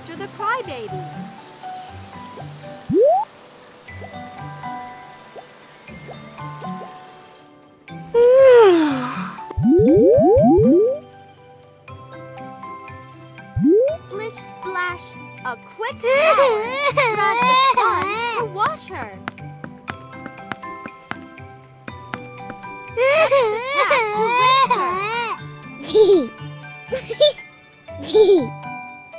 after the crybabies. Splish splash, a quick shower. Drag the sponge to wash her. The Tap to rinse her.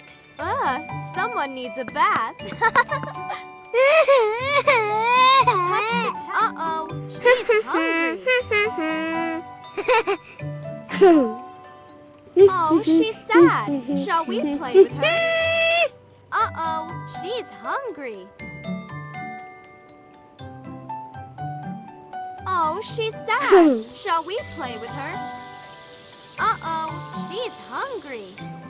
A quick. Sh- uh, someone needs a bath. Touch the. Uh oh, she's hungry. Oh, she's sad. Shall we play with her? Uh oh, she's hungry. Oh, she's sad. Shall we play with her? Uh oh, she's hungry.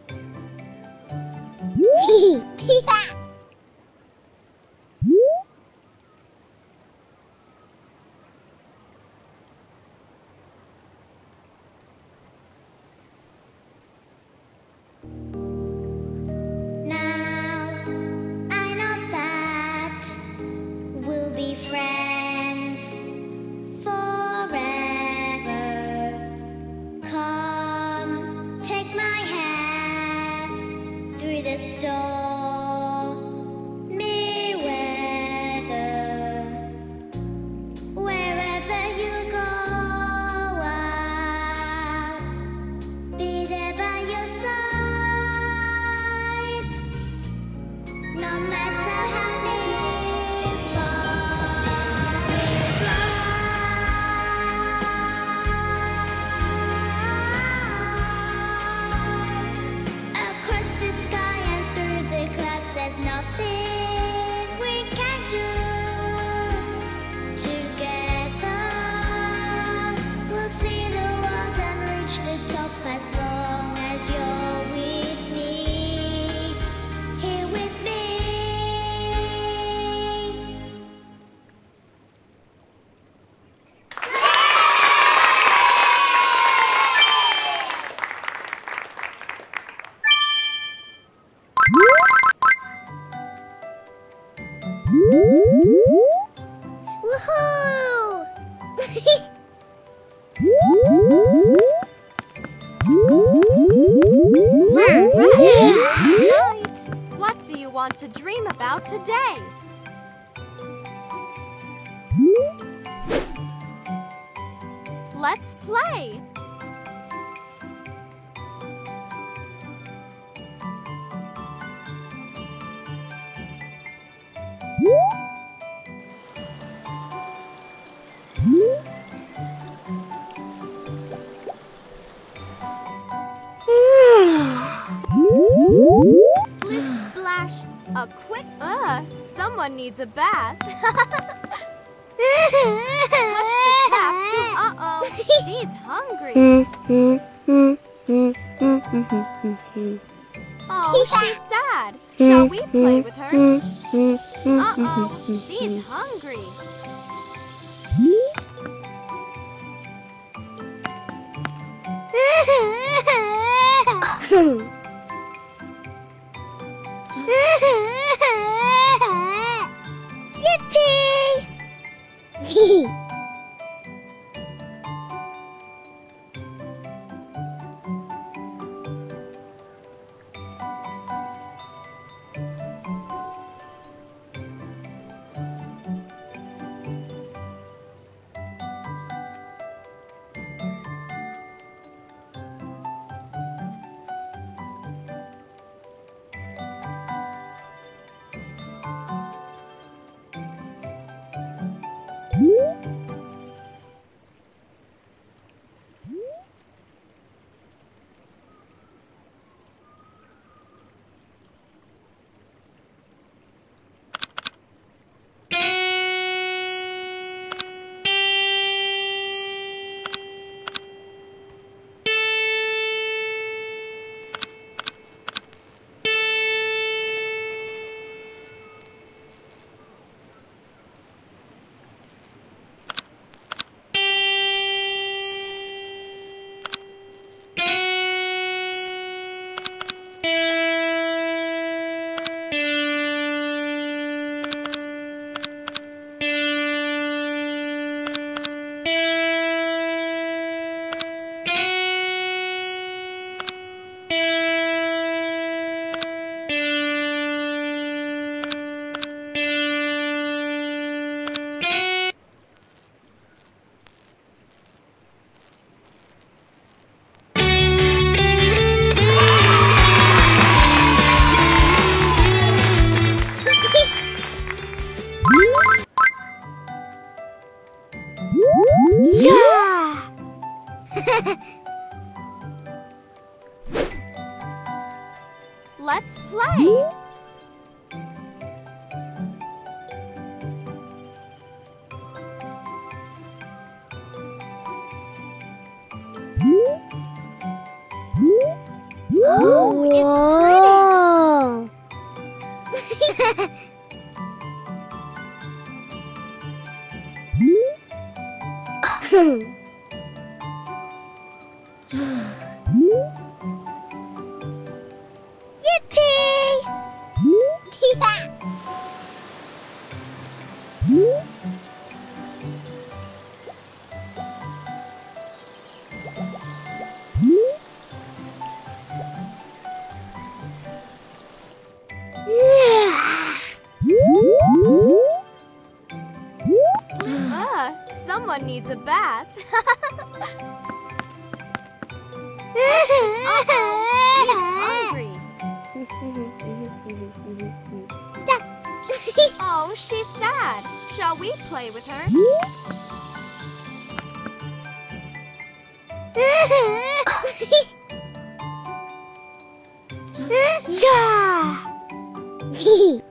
Splish splash, a quick uh, someone needs a bath. Touch the tap to uh-oh, she's hungry. Mm, mm, mm, Oh, she's sad. Hmm, Shall we hmm, play hmm, with her? Uh-oh, she's hungry. Let's play. Hmm? Oh, it's pretty. Yippee! needs a bath. Uh-oh, she's hungry. Oh, she's sad. Shall we play with her? yeah!